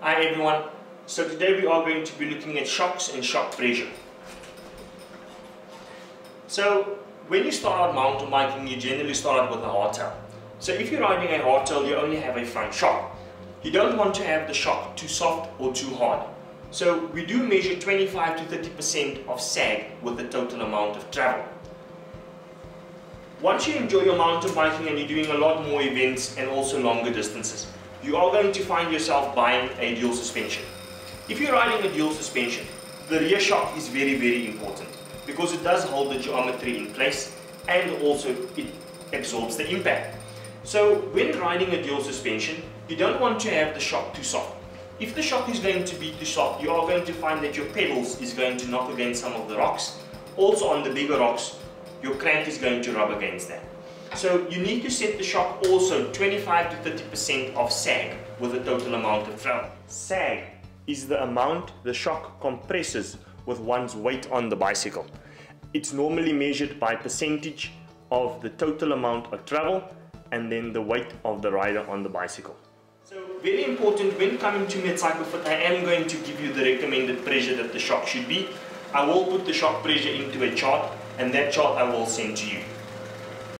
Hi everyone. So today we are going to be looking at shocks and shock pressure. So when you start out mountain biking you generally start out with a hardtail. So if you're riding a hardtail you only have a front shock. You don't want to have the shock too soft or too hard. So we do measure 25 to 30% of sag with the total amount of travel. Once you enjoy your mountain biking and you're doing a lot more events and also longer distances, you are going to find yourself buying a dual suspension. If you're riding a dual suspension, the rear shock is very, very important because it does hold the geometry in place and also it absorbs the impact. So when riding a dual suspension, you don't want to have the shock too soft. If the shock is going to be too soft, you are going to find that your pedals is going to knock against some of the rocks. Also on the bigger rocks, your crank is going to rub against that. So you need to set the shock also 25 to 30% of sag with the total amount of travel. Sag is the amount the shock compresses with one's weight on the bicycle. It's normally measured by percentage of the total amount of travel and then the weight of the rider on the bicycle. So very important when coming to me at CycleFit, I am going to give you the recommended pressure that the shock should be. I will put the shock pressure into a chart and that chart I will send to you.